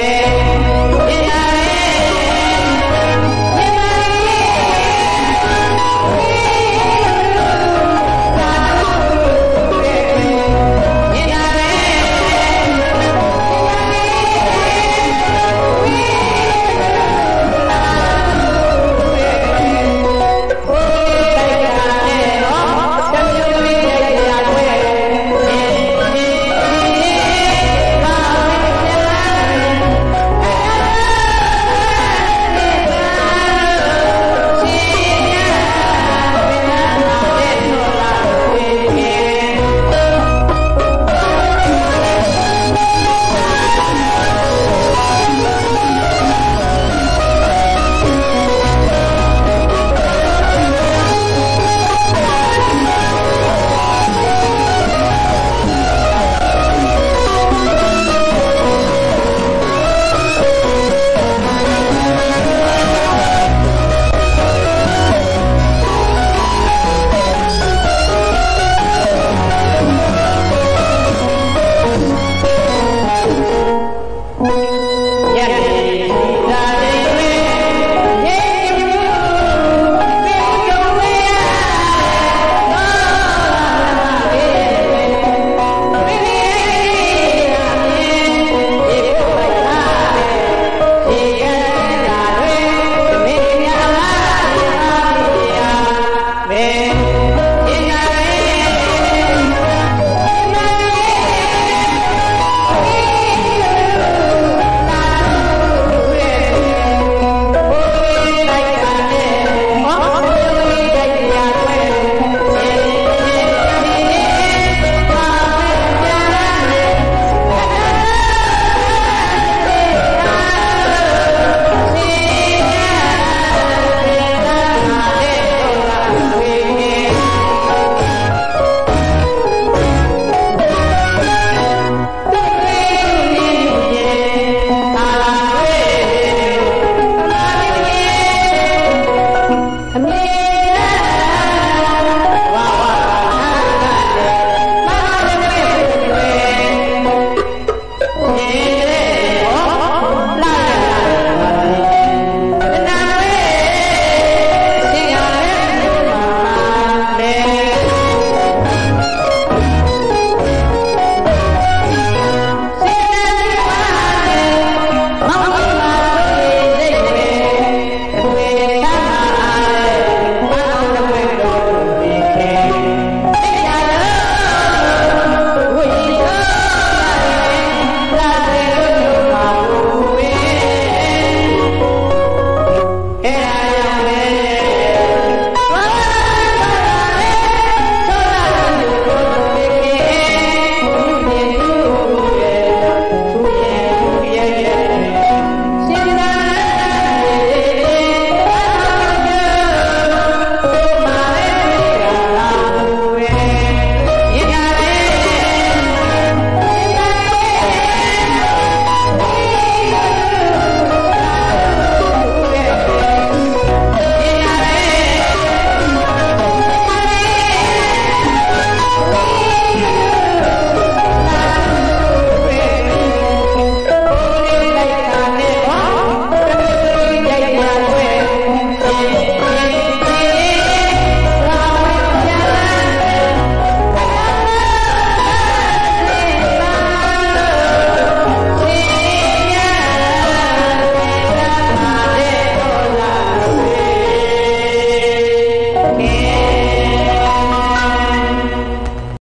Amén.